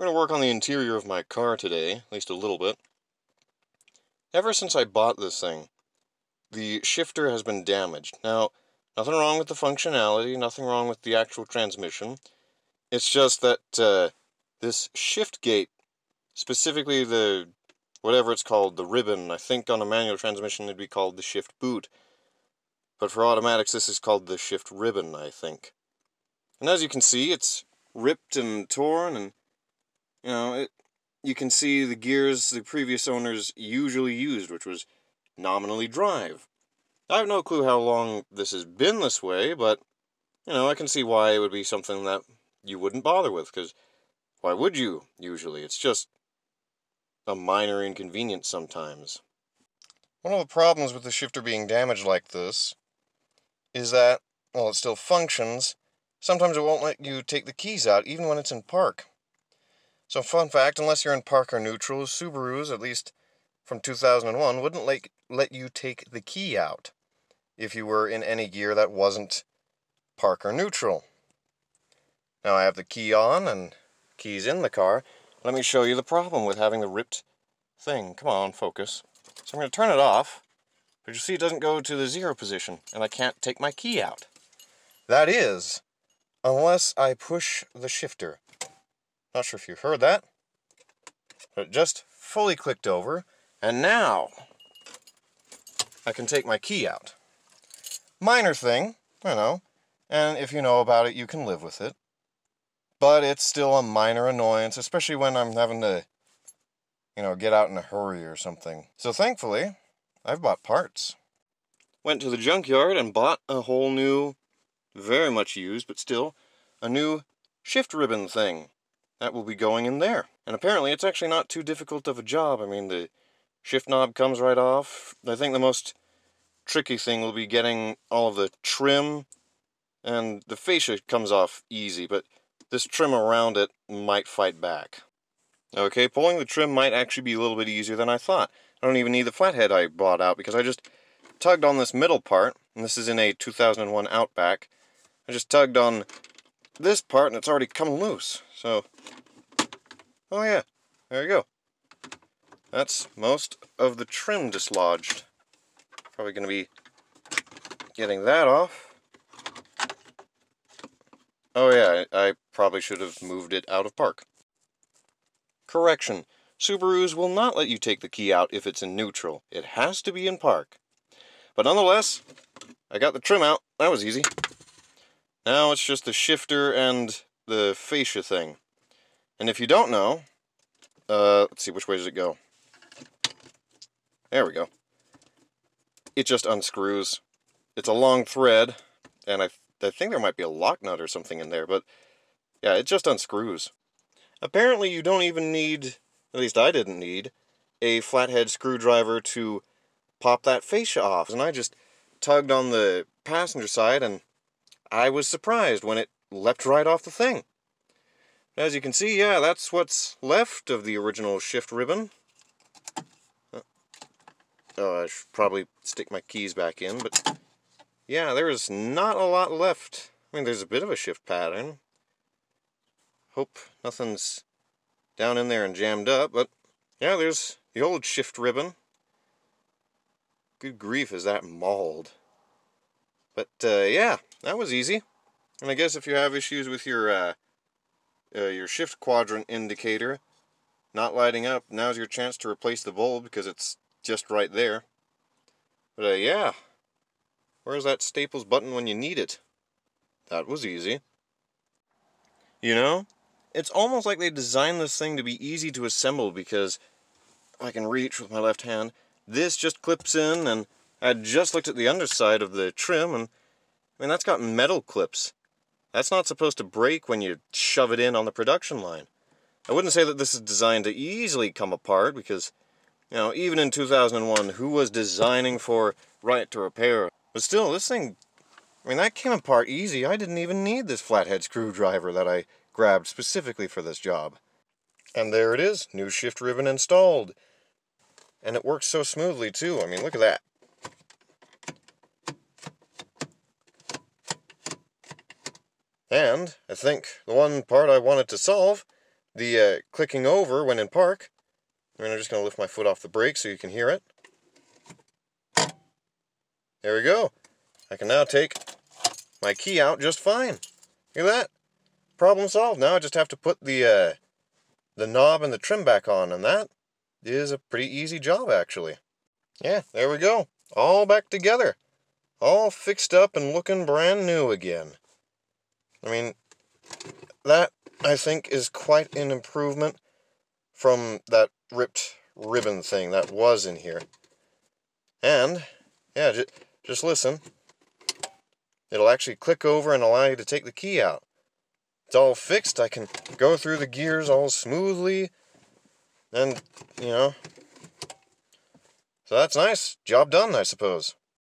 We're going to work on the interior of my car today, at least a little bit. Ever since I bought this thing, the shifter has been damaged. Now, nothing wrong with the functionality, nothing wrong with the actual transmission. It's just that uh, this shift gate, specifically the whatever it's called, the ribbon, I think on a manual transmission it'd be called the shift boot. But for automatics, this is called the shift ribbon, I think. And as you can see, it's ripped and torn, and you know, it, you can see the gears the previous owners usually used, which was nominally drive. I have no clue how long this has been this way, but, you know, I can see why it would be something that you wouldn't bother with, because why would you, usually? It's just a minor inconvenience sometimes. One of the problems with the shifter being damaged like this is that, while it still functions, sometimes it won't let you take the keys out even when it's in park. So fun fact, unless you're in park or neutral, Subarus, at least from 2001, wouldn't let, let you take the key out if you were in any gear that wasn't park or neutral. Now I have the key on and keys in the car. Let me show you the problem with having the ripped thing. Come on, focus. So I'm going to turn it off. But you see it doesn't go to the zero position, and I can't take my key out. That is, unless I push the shifter. Not sure if you heard that. But it just fully clicked over, and now I can take my key out. Minor thing, I know, and if you know about it, you can live with it. But it's still a minor annoyance, especially when I'm having to, you know, get out in a hurry or something. So thankfully, I've bought parts. Went to the junkyard and bought a whole new, very much used, but still, a new shift ribbon thing. That will be going in there. And apparently it's actually not too difficult of a job. I mean, the shift knob comes right off. I think the most tricky thing will be getting all of the trim and the fascia comes off easy, but this trim around it might fight back. Okay, pulling the trim might actually be a little bit easier than I thought. I don't even need the flathead I bought out because I just tugged on this middle part, and this is in a 2001 Outback. I just tugged on this part and it's already come loose. So, oh yeah, there you go. That's most of the trim dislodged. Probably going to be getting that off. Oh yeah, I probably should have moved it out of park. Correction. Subarus will not let you take the key out if it's in neutral. It has to be in park. But nonetheless, I got the trim out. That was easy. Now it's just the shifter and the fascia thing. And if you don't know, uh, let's see, which way does it go? There we go. It just unscrews. It's a long thread, and I, I think there might be a lock nut or something in there, but yeah, it just unscrews. Apparently you don't even need at least I didn't need, a flathead screwdriver to pop that fascia off. And I just tugged on the passenger side and I was surprised when it leapt right off the thing. As you can see, yeah, that's what's left of the original shift ribbon. Oh, I should probably stick my keys back in, but yeah, there's not a lot left. I mean, there's a bit of a shift pattern. Hope nothing's down in there and jammed up, but yeah, there's the old shift ribbon. Good grief, is that mauled. But uh, yeah, that was easy. And I guess if you have issues with your uh, uh, your shift quadrant indicator not lighting up, now's your chance to replace the bulb because it's just right there. But uh, yeah, where's that staples button when you need it? That was easy. You know, it's almost like they designed this thing to be easy to assemble because I can reach with my left hand. This just clips in and I just looked at the underside of the trim and I mean that's got metal clips. That's not supposed to break when you shove it in on the production line. I wouldn't say that this is designed to easily come apart because, you know, even in 2001, who was designing for right to repair? But still, this thing, I mean, that came apart easy. I didn't even need this flathead screwdriver that I grabbed specifically for this job. And there it is, new shift ribbon installed. And it works so smoothly too, I mean look at that. And I think the one part I wanted to solve, the uh, clicking over when in park. And I'm just going to lift my foot off the brake so you can hear it. There we go. I can now take my key out just fine. Look at that. Problem solved. Now I just have to put the uh, the knob and the trim back on, and that is a pretty easy job, actually. Yeah, there we go. All back together. All fixed up and looking brand new again. I mean, that, I think, is quite an improvement from that ripped ribbon thing that was in here. And, yeah, just, just listen. It'll actually click over and allow you to take the key out. It's all fixed. I can go through the gears all smoothly. And, you know, so that's nice. Job done, I suppose.